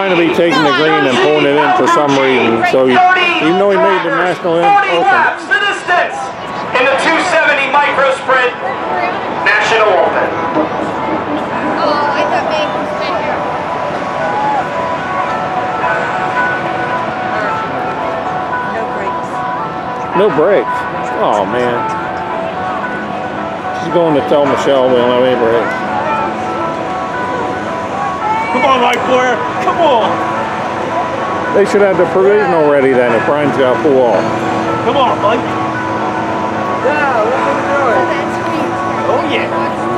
trying to be taking the green and pulling it in for some reason. So he, even though he made the national 40 open, laps the distance in the 270 micro sprint national open. Oh, I thought Meg was right here. No brakes. no brakes. Oh man. She's going to tell Michelle we don't have any brakes. Come on, Mike Boyer. Come on. They should have the provisional ready then if Brian's got to pull off. Come on, Mike. Yeah, what are we doing? That's green. Oh, yeah.